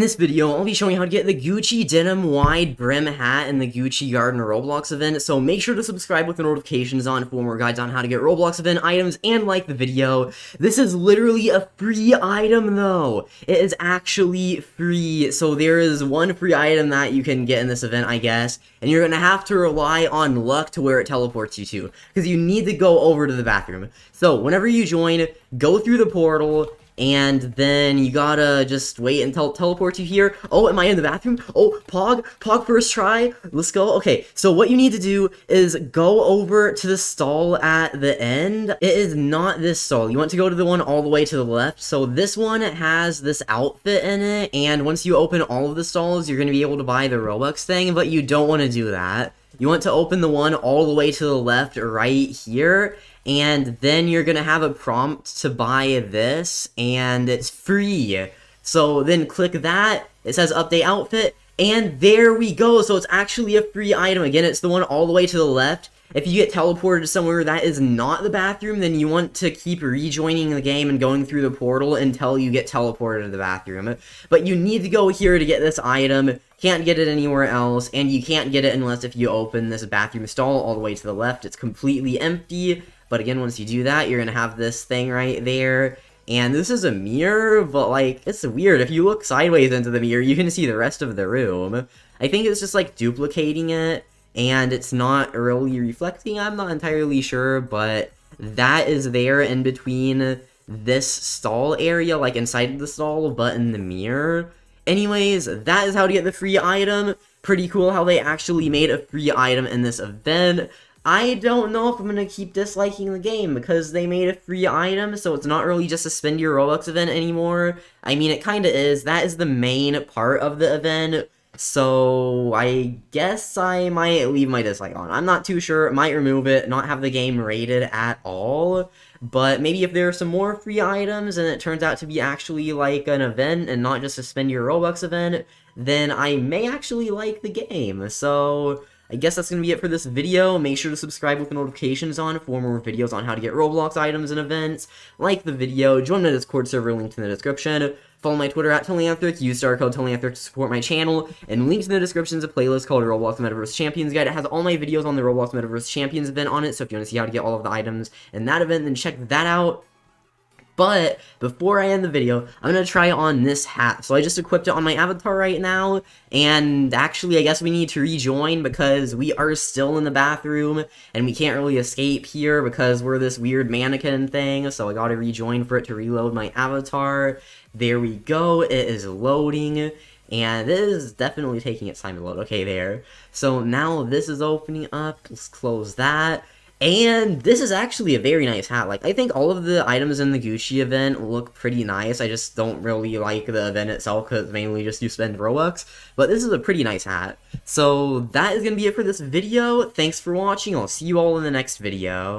In this video, I'll be showing you how to get the Gucci denim wide brim hat in the Gucci Garden Roblox event, so make sure to subscribe with the notifications on for more guides on how to get Roblox event items and like the video. This is literally a free item though. It is actually free, so there is one free item that you can get in this event, I guess, and you're gonna have to rely on luck to where it teleports you to, because you need to go over to the bathroom. So whenever you join, go through the portal, and then you gotta just wait until it teleports you here. Oh, am I in the bathroom? Oh, Pog, Pog first try. Let's go. Okay, so what you need to do is go over to the stall at the end. It is not this stall. You want to go to the one all the way to the left. So this one has this outfit in it, and once you open all of the stalls, you're gonna be able to buy the Robux thing, but you don't want to do that. You want to open the one all the way to the left right here, and then you're gonna have a prompt to buy this and it's free. So then click that. It says update outfit and there we go. So it's actually a free item. Again it's the one all the way to the left if you get teleported somewhere that is not the bathroom, then you want to keep rejoining the game and going through the portal until you get teleported to the bathroom. But you need to go here to get this item, can't get it anywhere else, and you can't get it unless if you open this bathroom stall all the way to the left. It's completely empty, but again, once you do that, you're gonna have this thing right there. And this is a mirror, but like, it's weird. If you look sideways into the mirror, you can see the rest of the room. I think it's just like duplicating it, and it's not really reflecting. I'm not entirely sure, but that is there in between this stall area, like inside the stall, but in the mirror. Anyways, that is how to get the free item. Pretty cool how they actually made a free item in this event. I don't know if I'm gonna keep disliking the game because they made a free item, so it's not really just a spend your Robux event anymore. I mean, it kinda is. That is the main part of the event, so I guess I might leave my dislike on. I'm not too sure. Might remove it, not have the game rated at all. But maybe if there are some more free items and it turns out to be actually like an event and not just a spend your Robux event, then I may actually like the game. So I guess that's going to be it for this video. Make sure to subscribe with the notifications on for more videos on how to get Roblox items and events. Like the video, join my Discord server linked in the description. Follow my Twitter at Telanthric, use star code Telanthric to support my channel, and links in the description is a playlist called Roblox Metaverse Champions Guide. It has all my videos on the Roblox Metaverse Champions event on it, so if you want to see how to get all of the items in that event, then check that out. But before I end the video, I'm going to try on this hat. So I just equipped it on my avatar right now. And actually, I guess we need to rejoin because we are still in the bathroom. And we can't really escape here because we're this weird mannequin thing. So I got to rejoin for it to reload my avatar. There we go. It is loading. And this is definitely taking its time to load. Okay, there. So now this is opening up. Let's close that. And this is actually a very nice hat. Like, I think all of the items in the Gucci event look pretty nice. I just don't really like the event itself because mainly just you spend Robux. But this is a pretty nice hat. So that is going to be it for this video. Thanks for watching. I'll see you all in the next video.